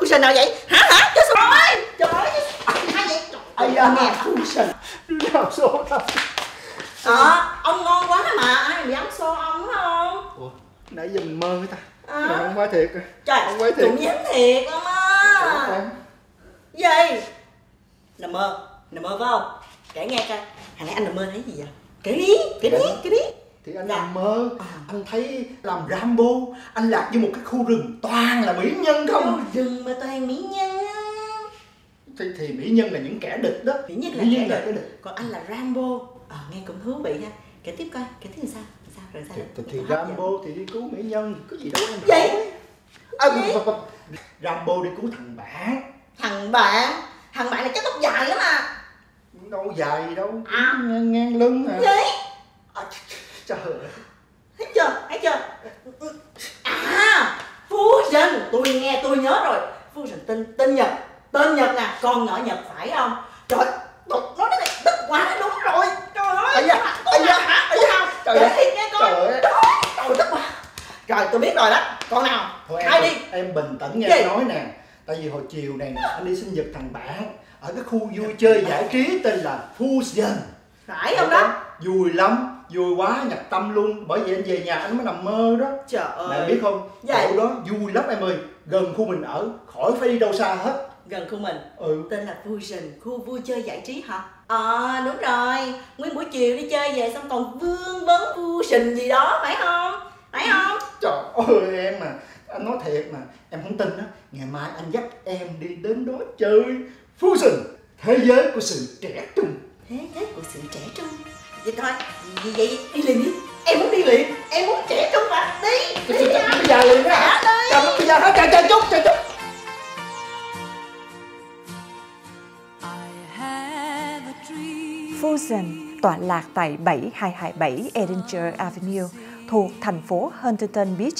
Fusion nào vậy? Hả hả? Chết rồi! Trời ơi, ai vậy? Ai da, Fusion. Đứa nào số tao? Ờ, ông ngon quá mà, ai bị ấm xô ông đúng không? Ủa, nãy giờ mình mơ ta. À. Mà không phải thiệt. Trời, Không phải thiệt. trụng dám thiệt ông á. Gì? Nằm mơ, nằm mơ phải không? Kể nghe coi, hồi nãy anh nằm mơ thấy gì vậy? Kể đi, kể đi, kể đi. Anh nằm mơ, À. anh thấy làm Rambo, anh lạc vô một cái khu rừng toàn là mỹ nhân Không không? rừng mà toàn mỹ nhân. Thì, thì mỹ nhân là những kẻ địch đó. Mỹ nhân là mỹ kẻ nhân là địch. kẻ địch. Còn anh là Rambo. Ờ, nghe cũng thú vị ha. Kể tiếp coi, kể tiếp làm sao? Làm sao rồi sao? Thì, thì, thì. Rambo thì đi cứu mỹ nhân, có gì đâu em Vậy? À, Vậy? Rambo đi cứu thằng bạn. Thằng bạn, thằng bạn này chắc tóc dài lắm à. Đâu dài gì đâu, À. ngang, ngang lưng à. Gì? à trời ơi. thấy chưa? Thấy chưa? À fusion tôi nghe tôi nhớ rồi. Fusion tên tên nhật. Tên nhật nè con nhỏ nhật phải không? Trời nói cái này tức quá đúng rồi. Trời ơi Ây da, ây da, con da, trời ơi, nghe coi. Trời ơi. trời tức quá. Rồi tôi biết rồi đó. Con nào? Thôi khai em, đi? em bình tĩnh nghe Gì? nói nè. Tại vì hồi chiều này nè, anh đi sinh nhật thằng bạn Ở cái khu vui chơi giải trí tên là Fusion phải không đó? Vui lắm, vui quá, nhập tâm luôn. Bởi vì anh về nhà anh mới nằm mơ đó. Trời Mẹ ơi. biết không, Vậy? chỗ đó. Vui lắm em ơi. Gần khu mình ở, khỏi phải đi đâu xa hết. Gần khu mình? Ừ, tên là Fusion, khu vui chơi giải trí hả? Ờ đúng rồi, nguyên buổi chiều đi chơi về xong còn vương vấn Fusion gì đó phải không? Phải không? trời ơi em mà Anh nói thiệt mà, em không tin đó Ngày mai anh dắt em đi đến đó chơi Fusion, thế giới của sự trẻ trung. Thế giới của sự trẻ trung Vậy thôi, vậy, vậy đi liền đi. Em muốn đi liền, em muốn trẻ trung mà. Đi, đi Bây giờ liền á Dạ, lúc bây giờ hả, chờ chờ chút, chờ chút. Fusion tọa lạc tại 7227 Edinger Avenue thuộc thành phố Huntington Beach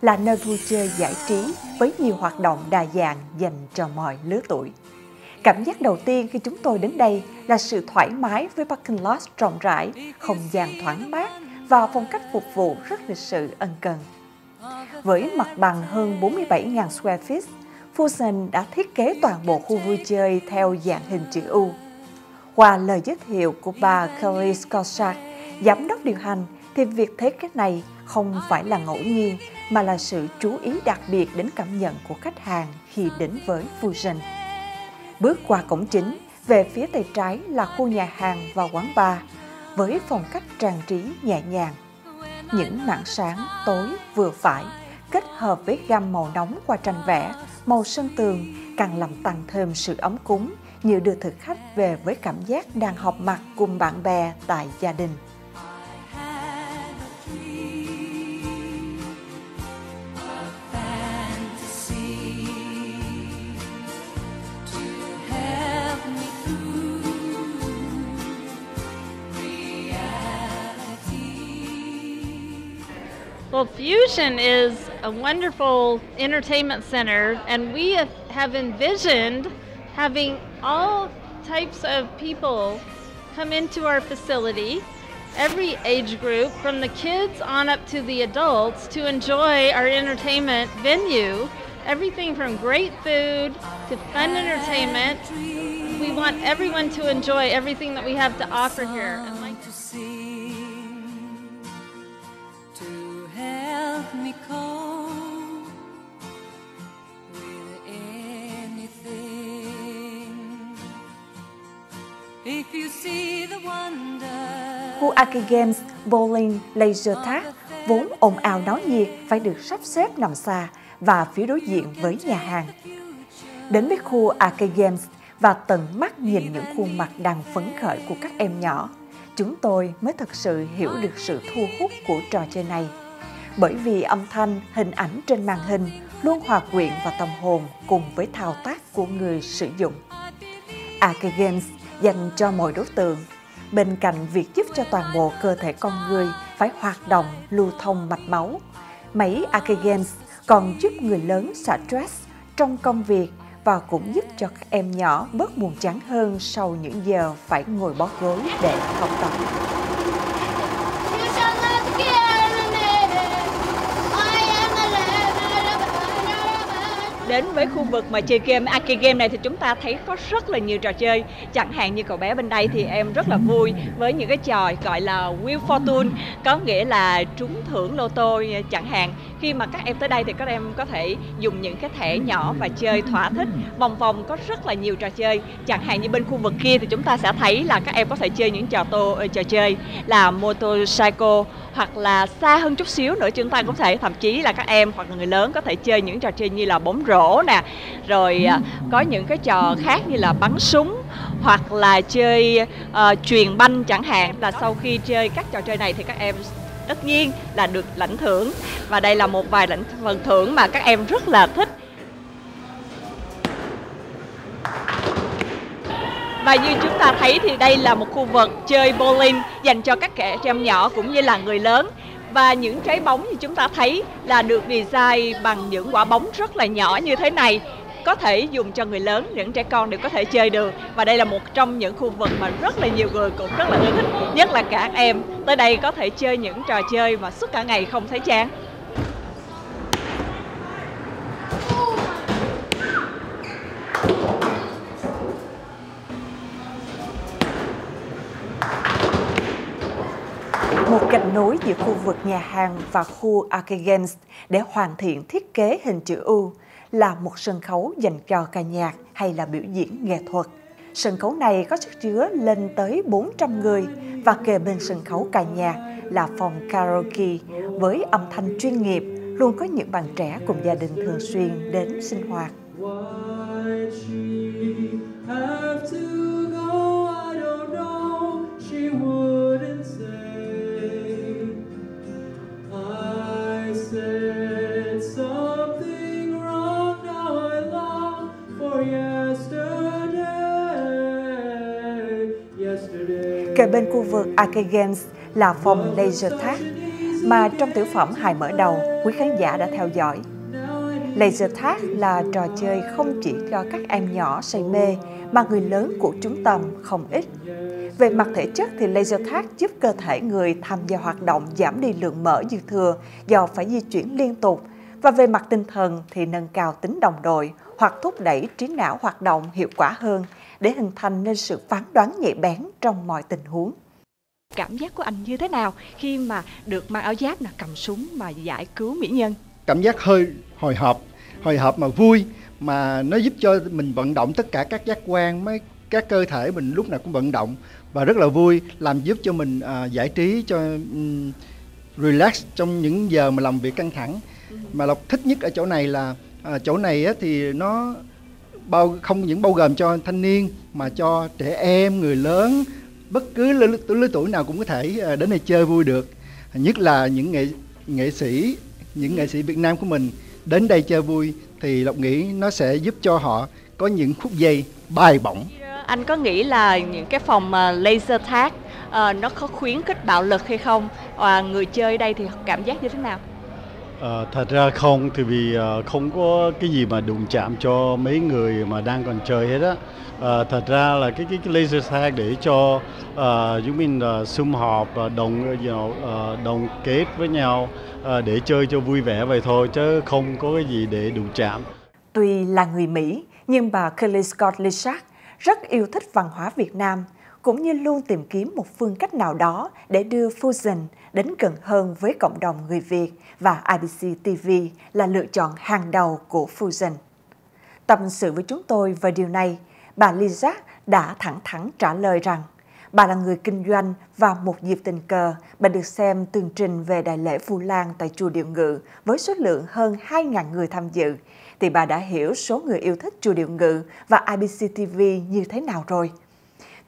là nơi vui chơi giải trí với nhiều hoạt động đa dạng dành cho mọi lứa tuổi. Cảm giác đầu tiên khi chúng tôi đến đây là sự thoải mái với parking lot rộng rãi, không gian thoáng mát và phong cách phục vụ rất lịch sự ân cần. Với mặt bằng hơn 47.000 square feet, Fusion đã thiết kế toàn bộ khu vui chơi theo dạng hình chữ U. Qua lời giới thiệu của bà Kelly Scotchard, giám đốc điều hành, thì việc thiết kế này không phải là ngẫu nhiên mà là sự chú ý đặc biệt đến cảm nhận của khách hàng khi đến với Fusion. Bước qua cổng chính, về phía tay trái là khu nhà hàng và quán bar với phong cách trang trí nhẹ nhàng. Những mảng sáng tối vừa phải kết hợp với gam màu nóng qua tranh vẽ, màu sơn tường càng làm tăng thêm sự ấm cúng như đưa thực khách về với cảm giác đang họp mặt cùng bạn bè tại gia đình. Well, Fusion is a wonderful entertainment center, and we have- envisioned having all types of people come into our facility, every age group, from the kids on up to the adults, to enjoy our entertainment venue. Everything from great food to fun entertainment. We want everyone to enjoy everything that we have to offer here. Khu Arcade Games, Bowling, Laser Tag vốn ồn ào náo nhiệt phải được sắp xếp nằm xa và phía đối diện với nhà hàng. Đến với khu Arcade Games và tận mắt nhìn những khuôn mặt đang phấn khởi của các em nhỏ, chúng tôi mới thực sự hiểu được sự thu hút của trò chơi này. Bởi vì âm thanh, hình ảnh trên màn hình luôn hòa quyện vào tâm hồn cùng với thao tác của người sử dụng. Arcade Games dành cho mọi đối tượng. Bên cạnh việc giúp cho toàn bộ cơ thể con người phải hoạt động lưu thông mạch máu, máy Arcade còn giúp người lớn xả stress trong công việc và cũng giúp cho các em nhỏ bớt buồn chán hơn sau những giờ phải ngồi bó gối để học tập. Đến với khu vực mà chơi game à, arcade game này thì chúng ta thấy có rất là nhiều trò chơi. Chẳng hạn như cậu bé bên đây thì em rất là vui với những cái trò gọi là Wheel Fortune, có nghĩa là trúng thưởng lô tô, chẳng hạn. Khi mà các em tới đây thì các em có thể dùng những cái thẻ nhỏ và chơi thỏa thích. Vòng vòng có rất là nhiều trò chơi. Chẳng hạn như bên khu vực kia thì chúng ta sẽ thấy là các em có thể chơi những trò tô ờ, trò chơi là motorcycle hoặc là xa hơn chút xíu nữa, chúng ta cũng thể, thậm chí là các em hoặc là người lớn có thể chơi những trò chơi như là bóng rổ nè. Rồi à, có những cái trò khác như là bắn súng hoặc là chơi ờ, uh, truyền banh chẳng hạn. Là sau khi chơi các trò chơi này thì các em tất nhiên là được lãnh thưởng. Và đây là một vài lãnh phần thưởng mà các em rất là thích. Và như chúng ta thấy thì đây là một khu vực chơi bowling dành cho các trẻ em nhỏ cũng như là người lớn. Và những trái bóng như chúng ta thấy là được design bằng những quả bóng rất là nhỏ như thế này. Có thể dùng cho người lớn, những trẻ con đều có thể chơi được. Và đây là một trong những khu vực mà rất là nhiều người cũng rất là ưa thích, nhất là cả em. Tới đây có thể chơi những trò chơi mà suốt cả ngày không thấy chán. Một cạnh nối giữa khu vực nhà hàng và khu Arcade Games để hoàn thiện thiết kế hình chữ U là một sân khấu dành cho ca nhạc hay là biểu diễn nghệ thuật. Sân khấu này có sức chứa lên tới 400 người và kề bên sân khấu ca nhạc là phòng karaoke với âm thanh chuyên nghiệp, luôn có những bạn trẻ cùng gia đình thường xuyên đến sinh hoạt. Why she have to Kề bên khu vực Arcade Games là phòng Laser Tag mà trong tiểu phẩm hài mở đầu, quý khán giả đã theo dõi. Laser Tag là trò chơi không chỉ cho các em nhỏ say mê, mà người lớn của chúng tầm không ít. Về mặt thể chất thì laser tag giúp cơ thể người tham gia hoạt động giảm đi lượng mỡ dư thừa do phải di chuyển liên tục và về mặt tinh thần thì nâng cao tính đồng đội hoặc thúc đẩy trí não hoạt động hiệu quả hơn để hình thành nên sự phán đoán nhạy bén trong mọi tình huống. Cảm giác của anh như thế nào khi mà được mang áo giáp là cầm súng mà giải cứu mỹ nhân? Cảm giác hơi hồi hộp, hồi hộp mà vui mà nó giúp cho mình vận động tất cả các giác quan mấy các cơ thể mình lúc nào cũng vận động và rất là vui làm giúp cho mình uh, giải trí cho um, relax trong những giờ mà làm việc căng thẳng mà lộc thích nhất ở chỗ này là uh, chỗ này á, thì nó bao không những bao gồm cho thanh niên mà cho trẻ em người lớn bất cứ lứa, lứa tuổi nào cũng có thể à, đến đây chơi vui được. Nhất là những nghệ nghệ sĩ những nghệ sĩ Việt Nam của mình đến đây chơi vui thì lộc nghĩ nó sẽ giúp cho họ có những khúc giây bay bổng. Anh có nghĩ là những cái phòng à, laser tag uh, nó có khuyến khích bạo lực hay không? Và người chơi đây thì cảm giác như thế nào? À, thật ra không thì vì à, không có cái gì mà đụng chạm cho mấy người mà đang còn chơi hết á. À, thật ra là cái cái, cái laser tag để cho à, chúng mình à, sum họp uh, đồng you know, đồng kết với nhau à, để chơi cho vui vẻ vậy thôi chứ không có cái gì để đụng chạm. Tuy là người Mỹ nhưng bà Kelly Scott Lishak rất yêu thích văn hóa Việt Nam cũng như luôn tìm kiếm một phương cách nào đó để đưa Fusion đến gần hơn với cộng đồng người Việt và IBC TV là lựa chọn hàng đầu của Fusion. Tâm sự với chúng tôi về điều này, bà Lisa đã thẳng thắn trả lời rằng bà là người kinh doanh và một dịp tình cờ bà được xem tường trình về đại lễ Vu Lan tại chùa Điệu Ngự với số lượng hơn 2.000 người tham dự thì bà đã hiểu số người yêu thích chùa Điệu Ngự và IBC TV như thế nào rồi.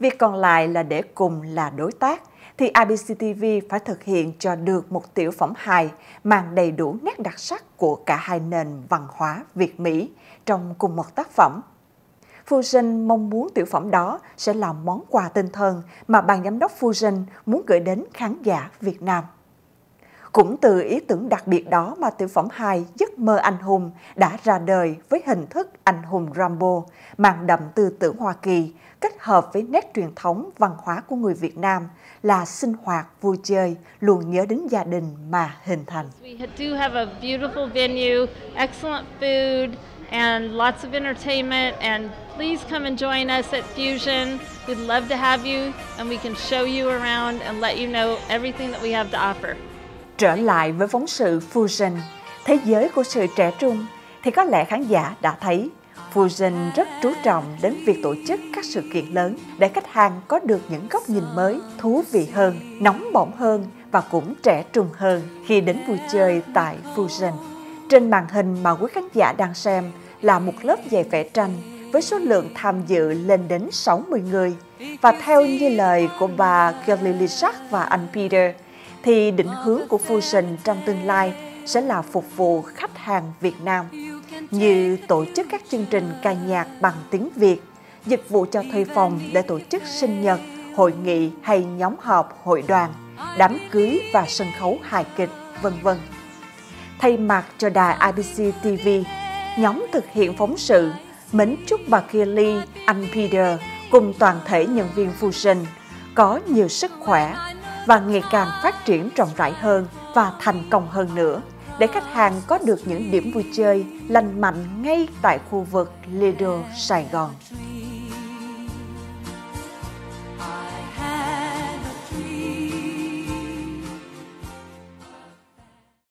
Việc còn lại là để cùng là đối tác thì IBC TV phải thực hiện cho được một tiểu phẩm hài mang đầy đủ nét đặc sắc của cả hai nền văn hóa Việt-Mỹ trong cùng một tác phẩm. Fusion mong muốn tiểu phẩm đó sẽ là món quà tinh thần mà ban giám đốc Fusion muốn gửi đến khán giả Việt Nam. Cũng từ ý tưởng đặc biệt đó mà tiểu phẩm hài Giấc mơ anh hùng đã ra đời với hình thức anh hùng Rambo, mang đậm tư tưởng Hoa Kỳ, kết hợp với nét truyền thống văn hóa của người Việt Nam là sinh hoạt vui chơi, luôn nhớ đến gia đình mà hình thành. We do have a beautiful venue, excellent food, and lots of entertainment. And please come and join us at Fusion. We'd love to have you, and we can show you around and let you know everything that we have to offer. Trở lại với phóng sự Fusion, thế giới của sự trẻ trung, thì có lẽ khán giả đã thấy Fusion rất chú trọng đến việc tổ chức các sự kiện lớn để khách hàng có được những góc nhìn mới, thú vị hơn, nóng bỏng hơn và cũng trẻ trung hơn khi đến vui chơi tại Fusion. Trên màn hình mà quý khán giả đang xem là một lớp dạy vẽ tranh với số lượng tham dự lên đến 60 người. Và theo như lời của bà Kelly Lisak và anh Peter, thì định hướng của Fusion trong tương lai sẽ là phục vụ khách hàng Việt Nam như tổ chức các chương trình ca nhạc bằng tiếng Việt, dịch vụ cho thuê phòng để tổ chức sinh nhật, hội nghị hay nhóm họp hội đoàn, đám cưới và sân khấu hài kịch, vân vân. Thay mặt cho đài IBC TV, nhóm thực hiện phóng sự mến chúc bà Kelly, anh Peter cùng toàn thể nhân viên Fusion có nhiều sức khỏe và ngày càng phát triển rộng rãi hơn và thành công hơn nữa để khách hàng có được những điểm vui chơi lành mạnh ngay tại khu vực Lido, Sài Gòn.